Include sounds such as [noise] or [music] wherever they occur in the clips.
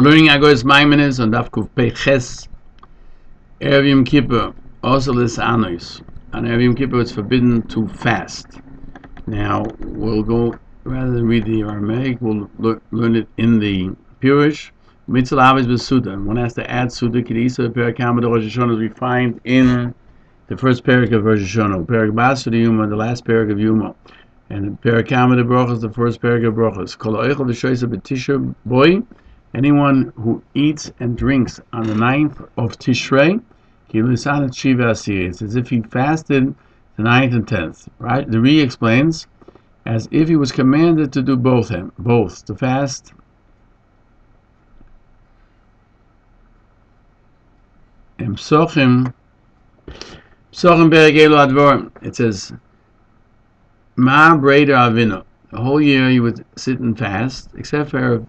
Learning Hagaos Maimonios on Daf Kuf Peches. Erev Yom Kippur, also this Anois. On Erev Yom Kippur, it's forbidden to fast. Now, we'll go, rather than read the Aramaic, we'll le- learn it in the Peirush. Mitzvah Avis Besuda. One has to add Suda Kedisa, Perakam, Rosh Hashanah, as we find in the first parak of Rosh Hashanah. Parak Basra Yuma, the last parak of Yuma. And the Perakam of the the first parak of Brachas. Kol Oichel V'Shoysa B'Tisha Boy. Anyone who eats and drinks on the ninth of Tishrei, it's as if he fasted the ninth and tenth. Right? The Re explains, as if he was commanded to do both him, both to fast. It says, Mar Brei D'Ravina. The whole year he would sit and fast, except for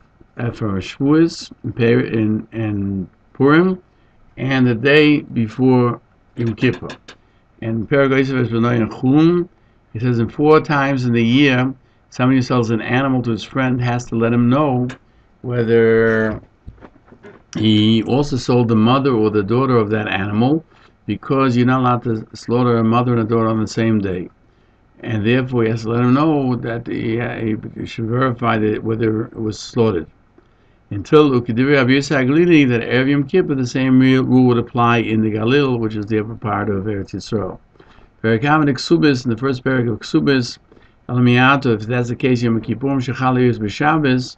for Shavuos and, and Purim, and the day before Yom Kippur. And Chum, he says in four times in the year, somebody who sells an animal to his friend has to let him know whether he also sold the mother or the daughter of that animal, because you're not allowed to slaughter a mother and a daughter on the same day. And therefore, he has to let him know that he, he should verify that whether it was slaughtered until Ukidiri Rabbi Yisrael Galili that Erev Yom Kippur the same rule would apply in the Galil, which is the upper part of Eretz Yisrael. Perakam and Ksubis, in the first parak of Ksubis, Alamiyato, if that's the case, Yom Kippurim Shechali is B'Shabbos,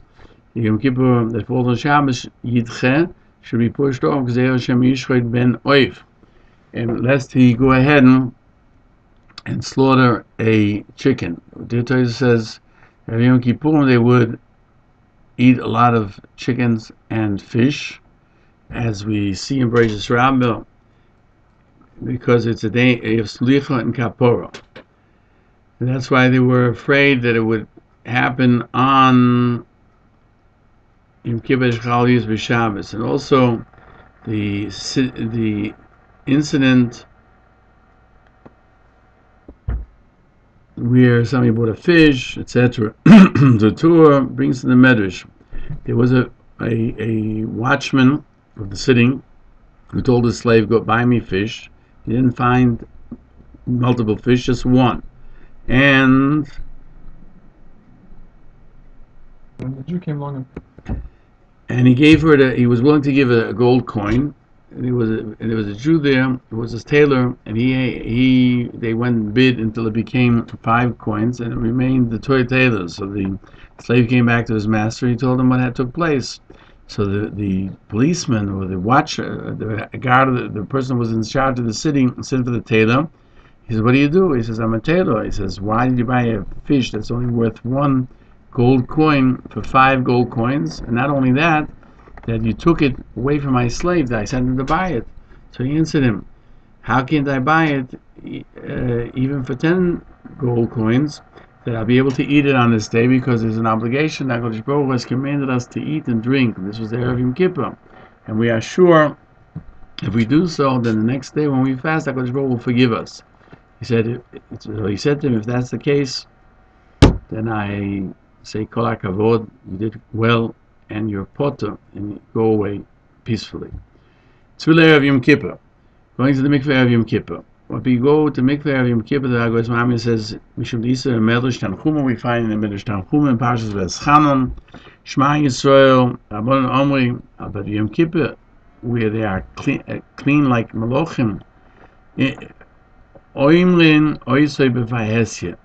Yom Kippur that falls on Shabbos, Yidche, should be pushed off, because Hashem Yishroid ben Oif. And lest he go ahead and, and slaughter a chicken. The says, Yom Kippurim they would eat a lot of chickens and fish, as we see in Bereshit Rabbah, because it's a day of Slicha and Kapora. And that's why they were afraid that it would happen on Yom Kippur B'Shabbos. And also the, the incident where somebody bought a fish, etc. [clears throat] the tour brings to the Medrash. There was a, a, a watchman of the sitting who told his slave, Go buy me fish. He didn't find multiple fish, just one. And the Jew came along and, and he gave her the, he was willing to give a, a gold coin there was a and there was a Jew there. It was his tailor, and he he they went and bid until it became five coins, and it remained the toy tailor. So the slave came back to his master. He told him what had took place. So the the policeman or the watcher, the guard, the, the person was in charge of the city, sent for the tailor. He says, "What do you do?" He says, "I'm a tailor." He says, "Why did you buy a fish that's only worth one gold coin for five gold coins?" And not only that that you took it away from my slave that I sent him to buy it. So he answered him, How can't I buy it uh, even for 10 gold coins? That I'll be able to eat it on this day because there's an obligation that Kodesh Baruch has commanded us to eat and drink. This was the Erev Kippur. And we are sure if we do so, then the next day when we fast, HaKadosh Baruch will forgive us. He said, so he said to him, if that's the case, then I say, Kol HaKavod, you did well, and your potter and go away peacefully. Tzulei of Yom Kippur. Going to the mikveh of Yom Kippur. When we go to mikveh of Yom Kippur, the Agos Mami says, Mishum and Medrash Tanchuma, we find in the Medrash Tanchuma in Parshas Veschanon, Shema Yisrael, Rabban Omri, but Yom Kippur, where they are clean, uh, clean like Malochim, Oimlin Oisoi B'Vahesya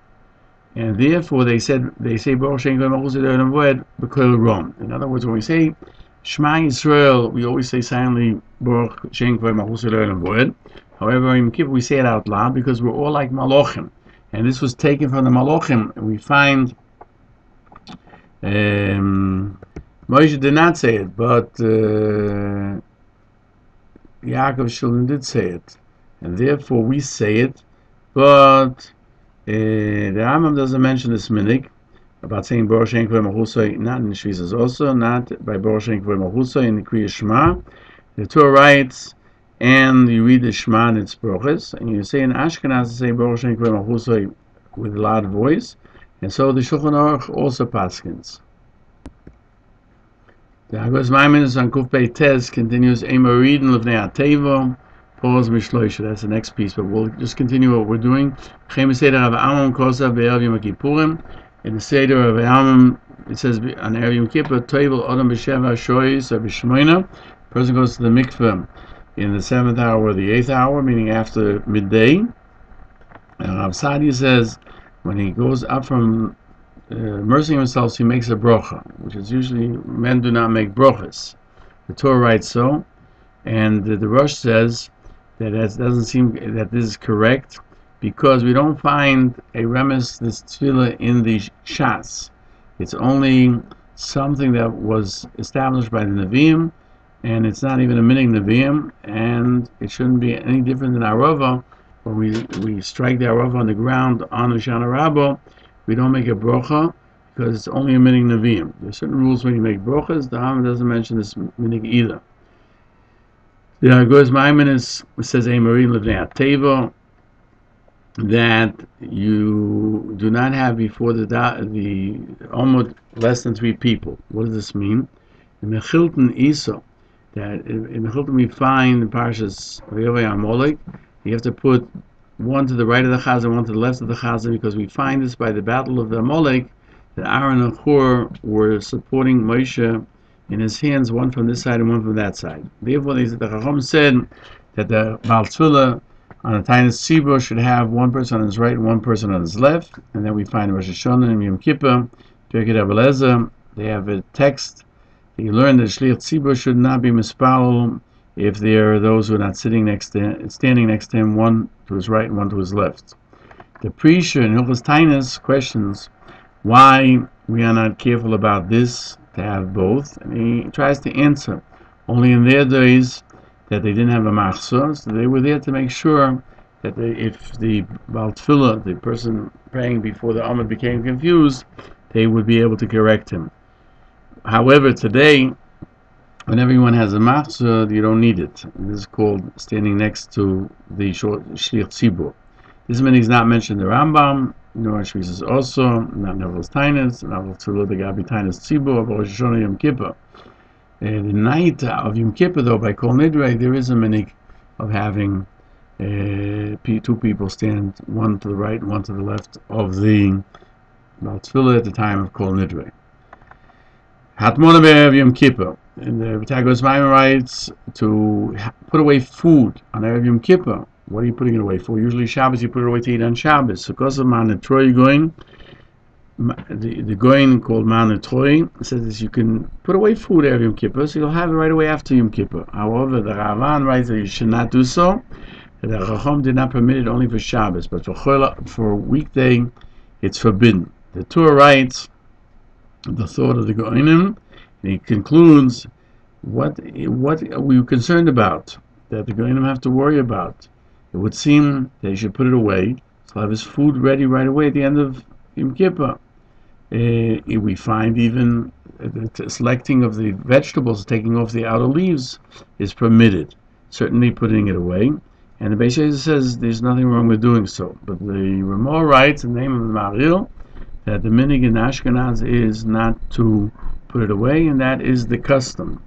and therefore they said they say Baruch Shem Rom. In other words, when we say Shema Yisrael, we always say silently Baruch Shem However, in Kippur we say it out loud because we're all like Malachim, and this was taken from the Malachim. We find um, Moshe did not say it, but uh, Yaakov did say it, and therefore we say it, but Eh, the Rambam doesn't mention this minig about saying Baruch Shem Kvei not in Shvisas also, not by Baruch Shem Kvei in the Kriya Shema. The Torah writes, and you read the Shema and its Baruchas, and you say in Ashkenaz say Baruch Shem Kvei with a loud voice, and so the Shulchan Aruch also paskins. The Hagaos Maimonios on Kuf Tez continues Emoridin Levnei Atevo. Pause Mishloisha. That's the next piece, but we'll just continue what we're doing. In the Seder of Amam, it says on Erev Yom Kippur, Toivel Odom B'Sheva Shoyis or B'Shmoina. Person goes to the mikveh in the seventh hour or the eighth hour, meaning after midday. And Rav Sadi says when he goes up from uh, immersing himself, he makes a brocha, which is usually men do not make brochas. The Torah writes so, and the, the Rosh says that doesn't seem that this is correct because we don't find a remes this tefillah in the shas. It's only something that was established by the Nevi'im, and it's not even a minig Nevi'im, and it shouldn't be any different than Arava. When we, we strike the Arava on the ground on Hoshana Rabbah, we don't make a brocha because it's only a minig Nevi'im. There are certain rules when you make brochas. The Ham doesn't mention this minig either. The Hagaos Maimonios says, "A Marie Livnei Teva." that you do not have before the the almost less than three people. What does this mean? In Mechilton Isa, that in Mechilton we find in Parshas Amalek, you have to put one to the right of the Chazan, one to the left of the Chazan, because we find this by the battle of the Amalek, that Aaron and Hur were supporting Moshe in his hands, one from this side and one from that side. Therefore, the Chacham said that the Baal on a tiny tzibur should have one person on his right and one person on his left. And then we find Rosh Hashanah and Yom Kippur, Pirkei Abelezer, they have a text you learn that Shliach Tzibur should not be mispal if there are those who are not sitting next to standing next to him, one to his right and one to his left. The Prisha in Hilchas Tainus questions why we are not careful about this to have both, and he tries to answer. Only in their days that they didn't have a machzor, so they were there to make sure that they, if the Baal the person praying before the Amud became confused, they would be able to correct him. However, today, when everyone has a machzor, you don't need it. This is called standing next to the short shliach tzibur. This meaning is not mentioned in the Rambam, nor Shvisas also, not Neville's Tainus, not Tzulo the Gabi Tainus Tzibur, but Rosh Hashanah Yom Kippur. The night of Yom Kippur, though, by Kol Nidre, there is a minig of having uh, two people stand, one to the right and one to the left of the Baltfila at the time of Kol Nidre. Hatmona Be'ev Yom Kippur. And the Vitagos Maimon writes to put away food on Erev Yom Kippur. What are you putting it away for? Usually Shabbos, you put it away to eat on Shabbos. So, because of man going, the the Goin called Man Troy says you can put away food every Yom Kippur, so you'll have it right away after Yom Kippur. However, the Ravan writes that you should not do so. The Chacham did not permit it only for Shabbos, but for Chola, for weekday, it's forbidden. The Torah writes the thought of the Goinim, he concludes what what are we concerned about that the Goinim have to worry about. It would seem they should put it away, so have his food ready right away at the end of Yom Kippur. Uh, we find even the selecting of the vegetables, taking off the outer leaves, is permitted. Certainly putting it away. And the Beis says there's nothing wrong with doing so. But the Ramah writes in the name of the Maharil, that the minig in Ashkenaz is not to put it away, and that is the custom.